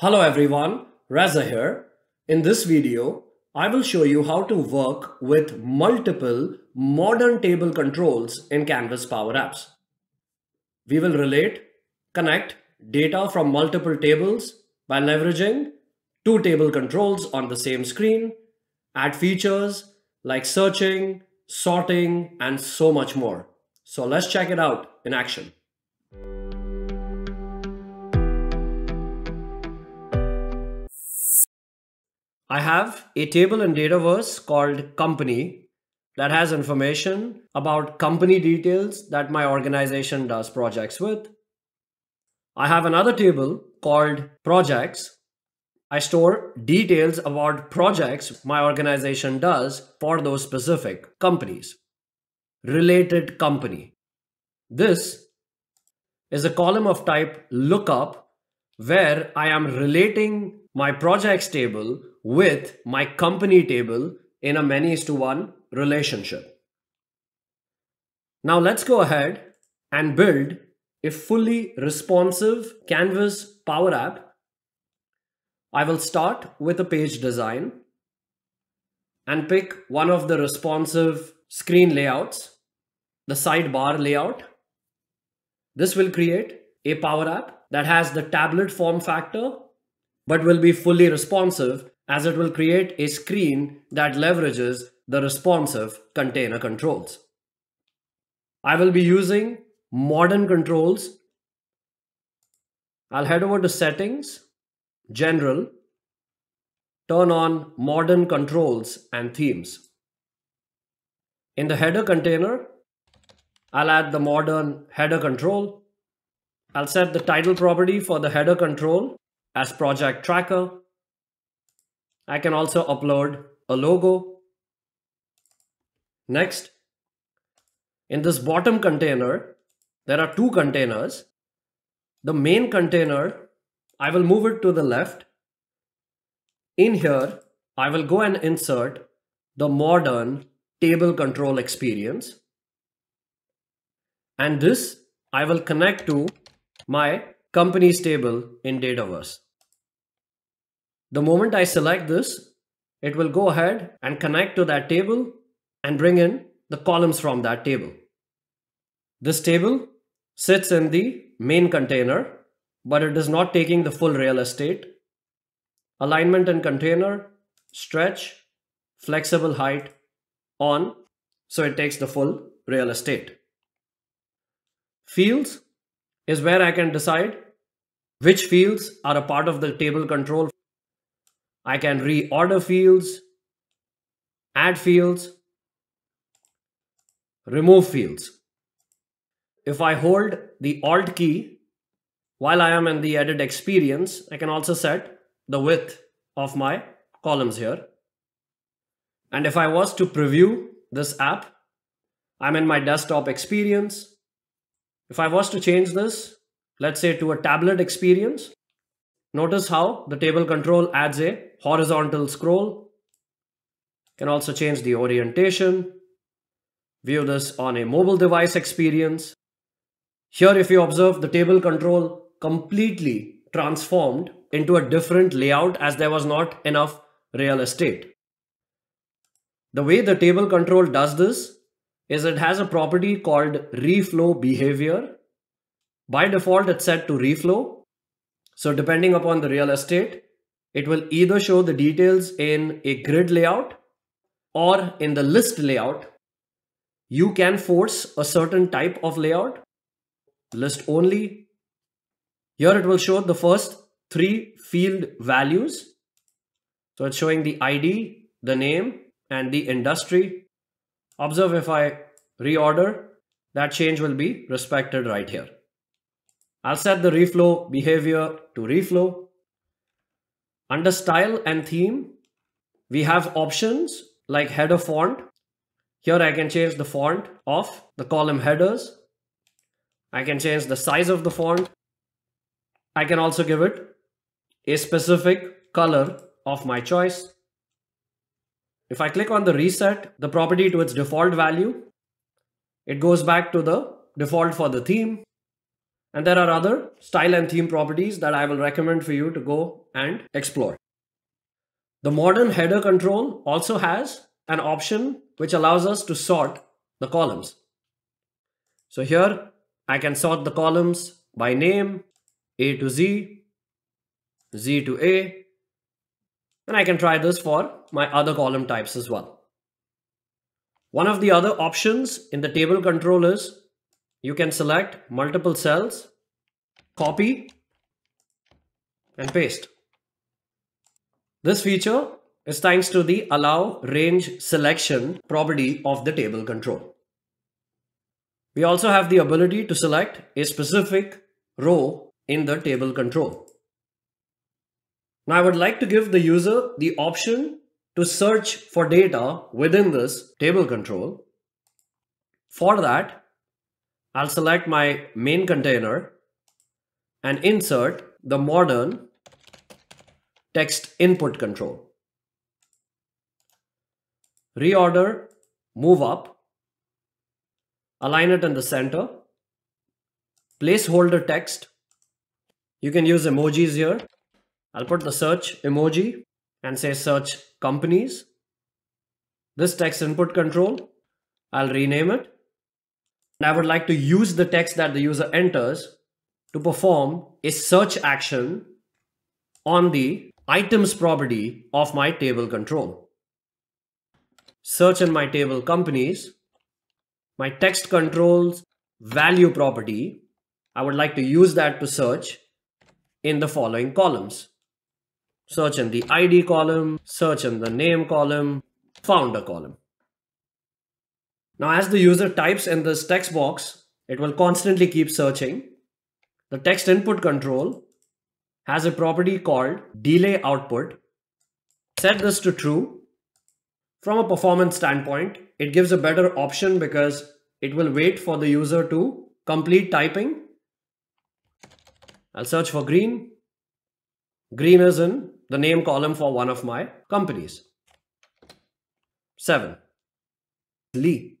Hello everyone, Reza here. In this video, I will show you how to work with multiple modern table controls in Canvas Power Apps. We will relate, connect data from multiple tables by leveraging two table controls on the same screen, add features like searching, sorting, and so much more. So let's check it out in action. I have a table in Dataverse called company that has information about company details that my organization does projects with. I have another table called projects. I store details about projects my organization does for those specific companies. Related company. This is a column of type lookup where I am relating my projects table with my company table in a many is to one relationship. Now let's go ahead and build a fully responsive Canvas Power App. I will start with a page design and pick one of the responsive screen layouts, the sidebar layout. This will create a Power App that has the tablet form factor but will be fully responsive as it will create a screen that leverages the responsive container controls. I will be using modern controls. I'll head over to settings, general, turn on modern controls and themes. In the header container, I'll add the modern header control. I'll set the title property for the header control as project tracker I can also upload a logo. Next, in this bottom container, there are two containers. The main container, I will move it to the left. In here, I will go and insert the modern table control experience. And this I will connect to my company's table in Dataverse. The moment I select this, it will go ahead and connect to that table and bring in the columns from that table. This table sits in the main container, but it is not taking the full real estate. Alignment and container, stretch, flexible height, on, so it takes the full real estate. Fields is where I can decide which fields are a part of the table control I can reorder fields, add fields, remove fields. If I hold the Alt key while I am in the edit experience, I can also set the width of my columns here. And if I was to preview this app, I'm in my desktop experience. If I was to change this, let's say to a tablet experience, Notice how the table control adds a horizontal scroll. Can also change the orientation. View this on a mobile device experience. Here if you observe the table control completely transformed into a different layout as there was not enough real estate. The way the table control does this is it has a property called reflow behavior. By default it's set to reflow so depending upon the real estate, it will either show the details in a grid layout or in the list layout. You can force a certain type of layout, list only. Here it will show the first three field values. So it's showing the ID, the name, and the industry. Observe if I reorder, that change will be respected right here. I'll set the reflow behavior to reflow. Under style and theme, we have options like header font. Here I can change the font of the column headers. I can change the size of the font. I can also give it a specific color of my choice. If I click on the reset the property to its default value, it goes back to the default for the theme. And there are other style and theme properties that I will recommend for you to go and explore. The modern header control also has an option which allows us to sort the columns. So here I can sort the columns by name, A to Z, Z to A, and I can try this for my other column types as well. One of the other options in the table control is you can select multiple cells, copy and paste. This feature is thanks to the allow range selection property of the table control. We also have the ability to select a specific row in the table control. Now I would like to give the user the option to search for data within this table control. For that, I'll select my main container and insert the modern text input control. Reorder, move up, align it in the center, placeholder text. You can use emojis here. I'll put the search emoji and say search companies. This text input control, I'll rename it. And I would like to use the text that the user enters to perform a search action on the items property of my table control. Search in my table companies, my text controls value property, I would like to use that to search in the following columns. Search in the ID column, search in the name column, founder column. Now as the user types in this text box, it will constantly keep searching. The text input control has a property called delay output. Set this to true. From a performance standpoint, it gives a better option because it will wait for the user to complete typing. I'll search for green. Green is in the name column for one of my companies. 7. Lee.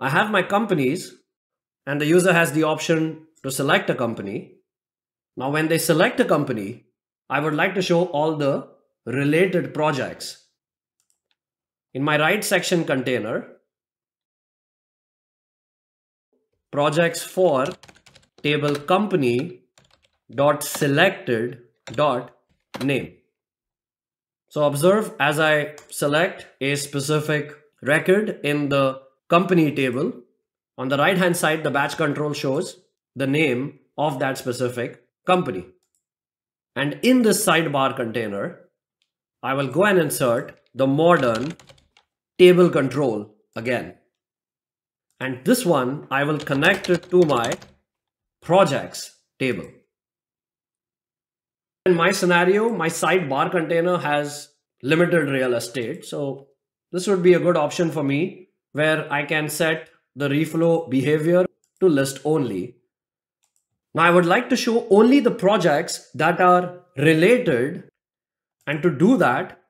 I have my companies and the user has the option to select a company. Now when they select a company, I would like to show all the related projects. In my right section container, projects for table company dot selected dot name. So observe as I select a specific record in the company table, on the right hand side, the badge control shows the name of that specific company. And in this sidebar container, I will go and insert the modern table control again. And this one, I will connect it to my projects table. In my scenario, my sidebar container has limited real estate. So this would be a good option for me where I can set the reflow behavior to list only. Now I would like to show only the projects that are related and to do that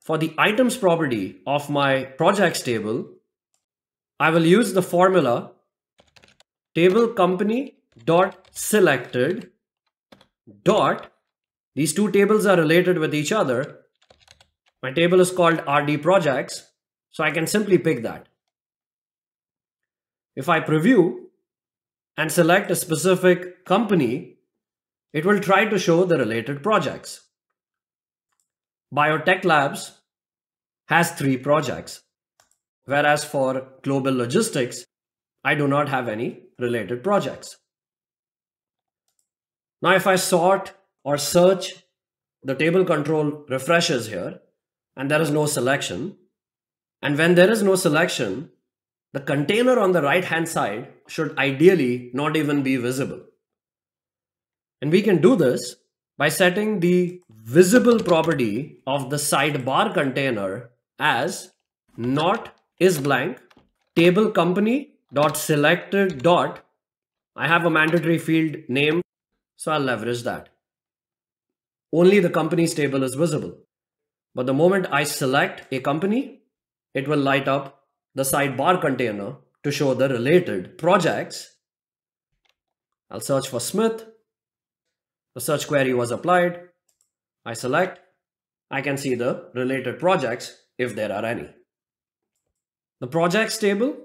for the items property of my projects table, I will use the formula table company dot selected dot these two tables are related with each other. My table is called RD projects, so I can simply pick that. If I preview and select a specific company, it will try to show the related projects. Biotech Labs has three projects, whereas for Global Logistics, I do not have any related projects. Now, if I sort or search, the table control refreshes here and there is no selection. And when there is no selection, the container on the right hand side should ideally not even be visible. And we can do this by setting the visible property of the sidebar container as not is blank table company dot selected dot I have a mandatory field name so I'll leverage that only the company's table is visible. But the moment I select a company, it will light up the sidebar container to show the related projects I'll search for Smith. The search query was applied. I select. I can see the related projects if there are any. The projects table,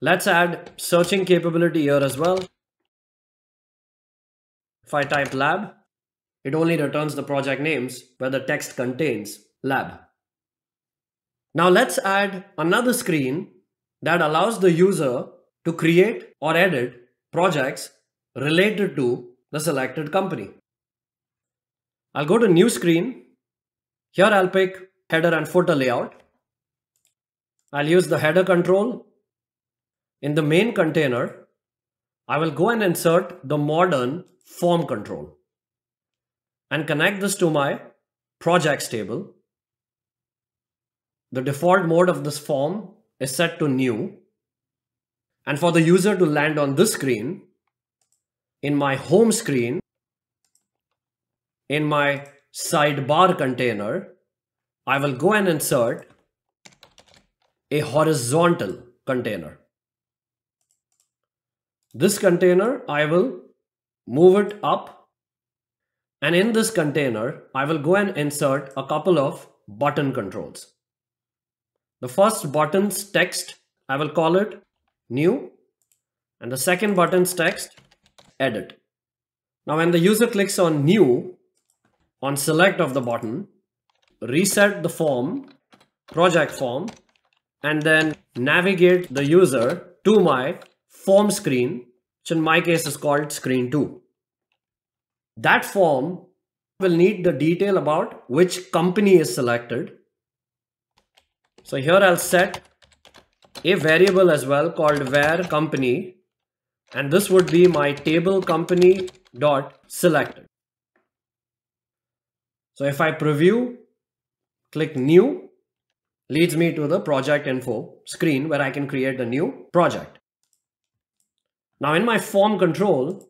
let's add searching capability here as well. If I type lab, it only returns the project names where the text contains lab. Now let's add another screen that allows the user to create or edit projects related to the selected company. I'll go to new screen. Here I'll pick header and footer layout. I'll use the header control. In the main container, I will go and insert the modern form control and connect this to my projects table. The default mode of this form is set to new. And for the user to land on this screen, in my home screen, in my sidebar container, I will go and insert a horizontal container. This container, I will move it up. And in this container, I will go and insert a couple of button controls. The first button's text, I will call it new. And the second button's text, edit. Now when the user clicks on new, on select of the button, reset the form, project form, and then navigate the user to my form screen, which in my case is called screen 2. That form will need the detail about which company is selected. So here I'll set a variable as well called varCompany and this would be my table company dot selected. So if I preview, click new, leads me to the project info screen where I can create a new project. Now in my form control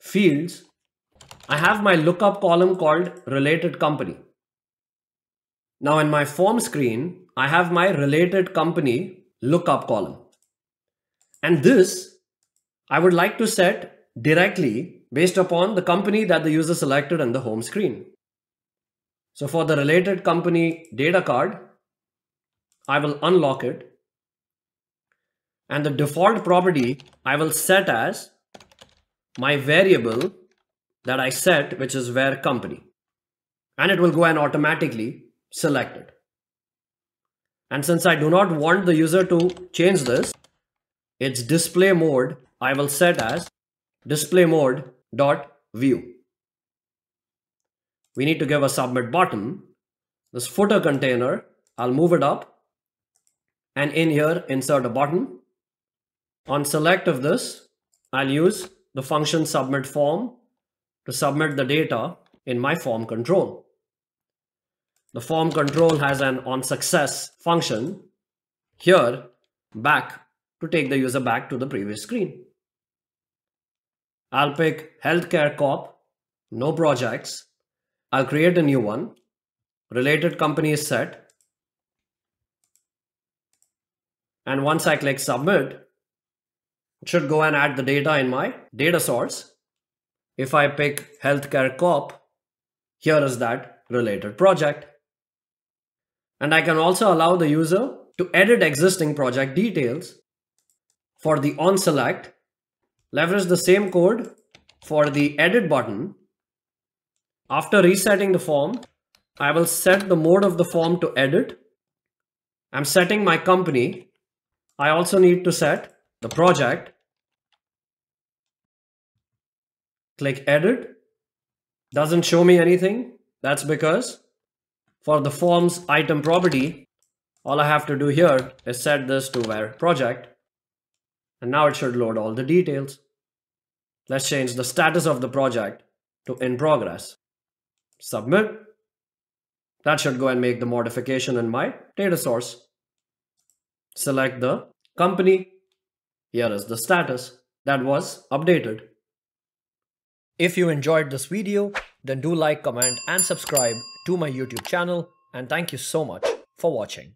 fields, I have my lookup column called related company. Now in my form screen, I have my related company lookup column. And this I would like to set directly based upon the company that the user selected on the home screen. So for the related company data card, I will unlock it. And the default property I will set as my variable that I set, which is varCompany. And it will go and automatically select it. And since I do not want the user to change this, its display mode I will set as display mode dot view. We need to give a submit button. This footer container, I'll move it up and in here insert a button. On select of this, I'll use the function submit form to submit the data in my form control. The form control has an on success function here back to take the user back to the previous screen. I'll pick Healthcare Corp, no projects. I'll create a new one. Related company is set. And once I click submit, it should go and add the data in my data source. If I pick Healthcare Corp, here is that related project. And I can also allow the user to edit existing project details for the on select, leverage the same code for the edit button. After resetting the form, I will set the mode of the form to edit. I'm setting my company. I also need to set the project. Click edit. Doesn't show me anything. That's because for the forms item property, all I have to do here is set this to varProject and now it should load all the details. Let's change the status of the project to in progress. Submit. That should go and make the modification in my data source. Select the company. Here is the status that was updated. If you enjoyed this video, then do like, comment and subscribe to my YouTube channel and thank you so much for watching.